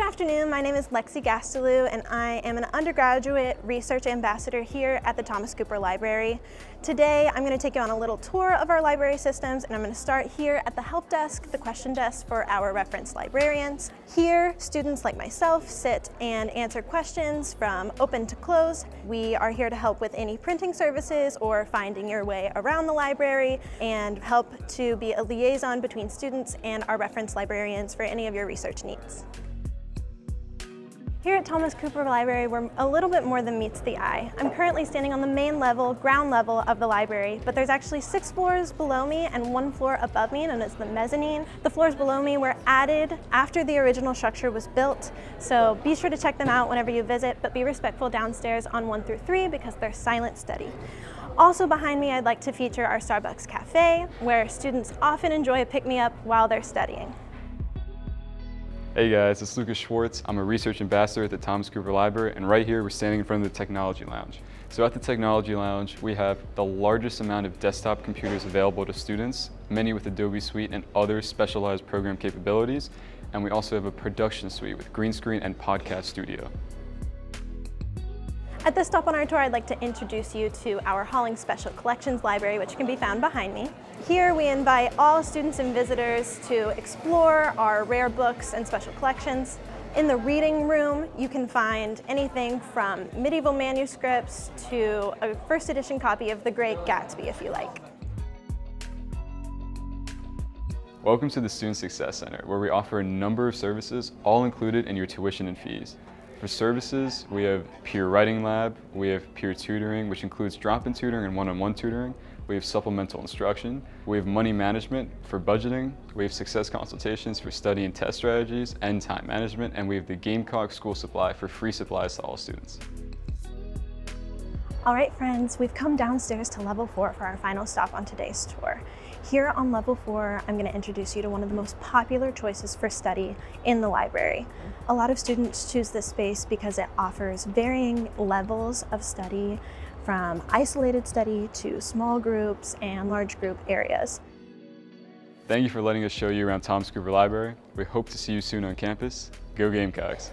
afternoon, my name is Lexi Gastelou and I am an undergraduate research ambassador here at the Thomas Cooper Library. Today I'm going to take you on a little tour of our library systems and I'm going to start here at the help desk, the question desk for our reference librarians. Here, students like myself sit and answer questions from open to close. We are here to help with any printing services or finding your way around the library and help to be a liaison between students and our reference librarians for any of your research needs. Here at Thomas Cooper Library, we're a little bit more than meets the eye. I'm currently standing on the main level, ground level of the library, but there's actually six floors below me and one floor above me, and it's the mezzanine. The floors below me were added after the original structure was built, so be sure to check them out whenever you visit, but be respectful downstairs on one through three because they're silent study. Also behind me, I'd like to feature our Starbucks Cafe, where students often enjoy a pick-me-up while they're studying. Hey guys, it's Lucas Schwartz. I'm a research ambassador at the Thomas Cooper Library, and right here we're standing in front of the Technology Lounge. So at the Technology Lounge, we have the largest amount of desktop computers available to students, many with Adobe Suite and other specialized program capabilities, and we also have a production suite with green screen and podcast studio. At this stop on our tour, I'd like to introduce you to our Hollings Special Collections Library, which can be found behind me. Here we invite all students and visitors to explore our rare books and special collections. In the reading room, you can find anything from medieval manuscripts to a first edition copy of The Great Gatsby, if you like. Welcome to the Student Success Center, where we offer a number of services, all included in your tuition and fees. For services, we have peer writing lab, we have peer tutoring, which includes drop-in tutoring and one-on-one -on -one tutoring. We have supplemental instruction. We have money management for budgeting. We have success consultations for study and test strategies and time management. And we have the Gamecock School Supply for free supplies to all students. All right, friends, we've come downstairs to level four for our final stop on today's tour. Here on level four, I'm gonna introduce you to one of the most popular choices for study in the library. A lot of students choose this space because it offers varying levels of study from isolated study to small groups and large group areas. Thank you for letting us show you around Thomas Cooper Library. We hope to see you soon on campus. Go Gamecocks!